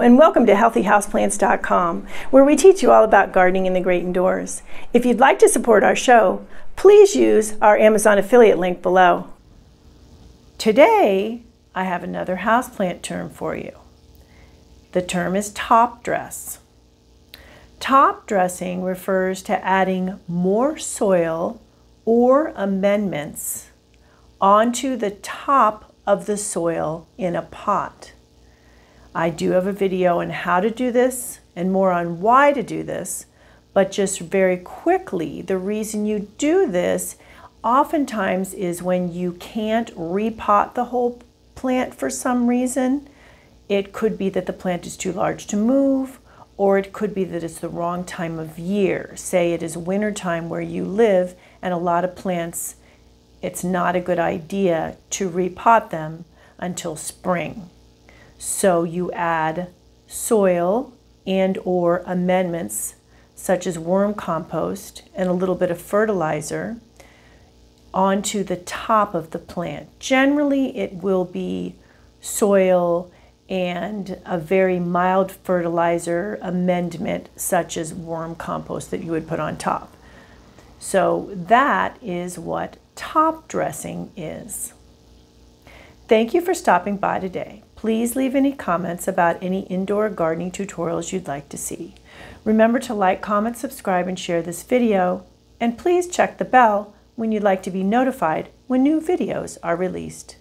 and welcome to healthyhouseplants.com, where we teach you all about gardening in the great indoors. If you'd like to support our show, please use our Amazon affiliate link below. Today, I have another houseplant term for you. The term is top dress. Top dressing refers to adding more soil or amendments onto the top of the soil in a pot. I do have a video on how to do this and more on why to do this, but just very quickly, the reason you do this oftentimes is when you can't repot the whole plant for some reason. It could be that the plant is too large to move, or it could be that it's the wrong time of year. Say it is winter time where you live, and a lot of plants, it's not a good idea to repot them until spring. So you add soil and or amendments such as worm compost and a little bit of fertilizer onto the top of the plant. Generally, it will be soil and a very mild fertilizer amendment such as worm compost that you would put on top. So that is what top dressing is. Thank you for stopping by today. Please leave any comments about any indoor gardening tutorials you'd like to see. Remember to like, comment, subscribe, and share this video. And please check the bell when you'd like to be notified when new videos are released.